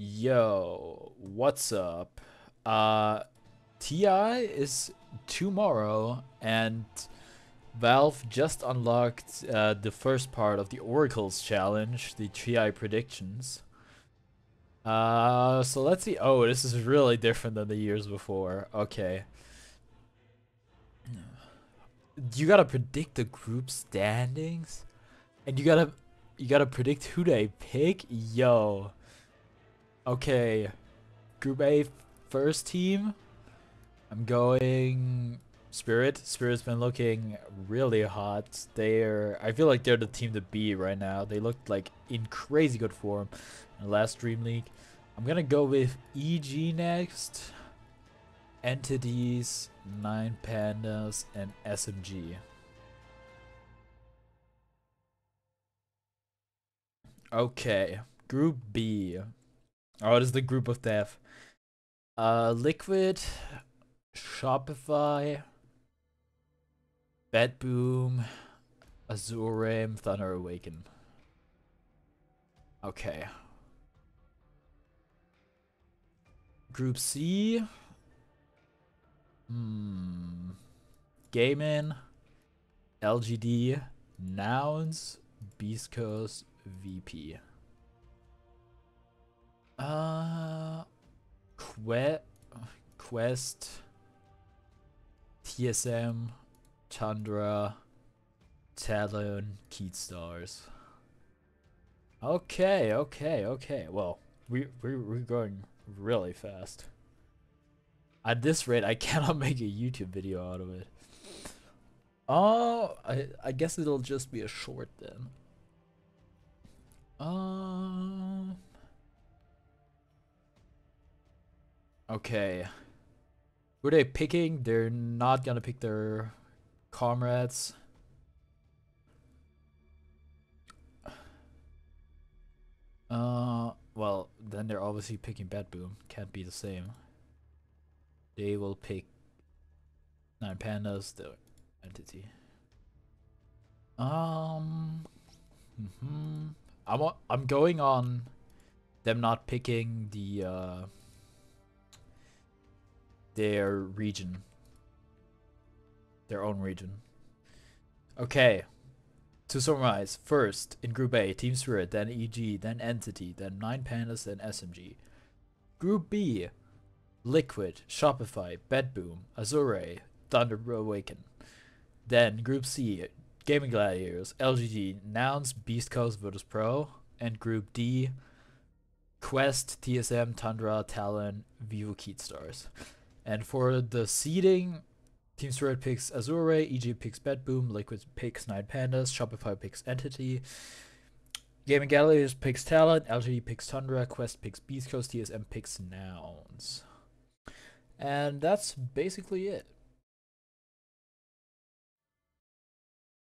Yo, what's up? Uh, TI is tomorrow, and Valve just unlocked uh, the first part of the Oracles challenge, the TI predictions. Uh, so let's see. Oh, this is really different than the years before. Okay. You gotta predict the group standings, and you gotta you gotta predict who they pick. Yo. Okay. Group A first team. I'm going Spirit. Spirit's been looking really hot. They're I feel like they're the team to beat right now. They looked like in crazy good form in the last Dream League. I'm gonna go with EG next. Entities, Nine Pandas, and SMG. Okay, Group B. Oh, it is the group of death. Uh, Liquid, Shopify, BetBoom, Azurem, Thunder Awaken. Okay. Group C. Hmm. Gaimin, LGD, Nouns, Beast Coast, VP. Uh, que Quest, TSM, Tundra, Talon, Keyd Stars. Okay, okay, okay. Well, we we we're going really fast. At this rate, I cannot make a YouTube video out of it. Oh, I I guess it'll just be a short then. Um. Okay. Who are they picking? They're not gonna pick their comrades. Uh, well, then they're obviously picking BetBoom. Can't be the same. They will pick Nine Pandas, the entity. Um, mm -hmm. I'm I'm going on them not picking the uh their region. Their own region. Okay. To summarize, first in Group A, Team Spirit, then EG, then Entity, then Nine Pandas, then SMG. Group B, Liquid, Shopify, BetBoom, Azure, Thunder Awaken. Then Group C, Gaimin Gladiators, LGD, Nouns, Beast Coast, Virtus Pro. And Group D, Quest, TSM, Tundra, Talon, Vivo Keyd Stars. And for the seeding, Team Spirit picks Azure, EG picks BetBoom, Liquid picks Nine Pandas, Shopify picks Entity, Gaimin Gladiators picks Talon, LG picks Tundra, Quest picks Beast Coast, TSM picks Nouns. And that's basically it.